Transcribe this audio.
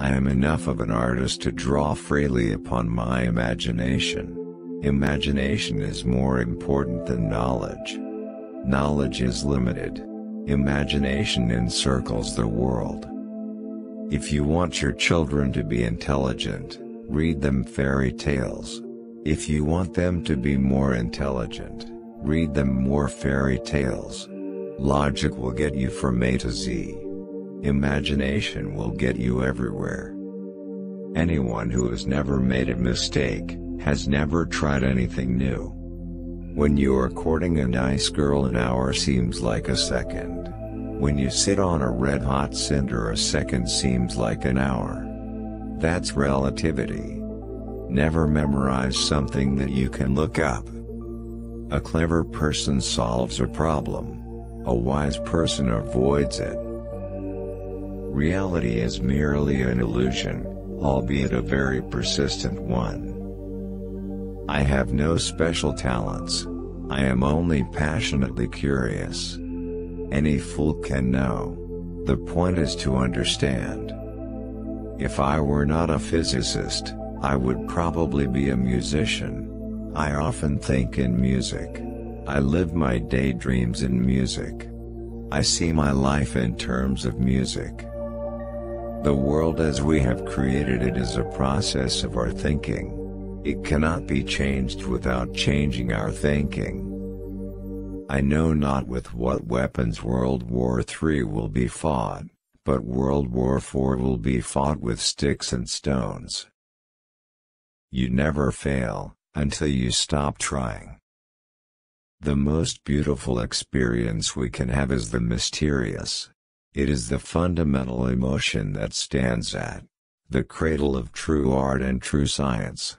I am enough of an artist to draw freely upon my imagination. Imagination is more important than knowledge. Knowledge is limited. Imagination encircles the world. If you want your children to be intelligent, read them fairy tales. If you want them to be more intelligent, read them more fairy tales. Logic will get you from A to Z. Imagination will get you everywhere. Anyone who has never made a mistake, has never tried anything new. When you are courting a nice girl an hour seems like a second. When you sit on a red hot cinder a second seems like an hour. That's relativity. Never memorize something that you can look up. A clever person solves a problem. A wise person avoids it. Reality is merely an illusion, albeit a very persistent one. I have no special talents. I am only passionately curious. Any fool can know. The point is to understand. If I were not a physicist, I would probably be a musician. I often think in music. I live my daydreams in music. I see my life in terms of music. The world as we have created it is a process of our thinking. It cannot be changed without changing our thinking. I know not with what weapons World War III will be fought, but World War IV will be fought with sticks and stones. You never fail, until you stop trying. The most beautiful experience we can have is the mysterious. It is the fundamental emotion that stands at the cradle of true art and true science.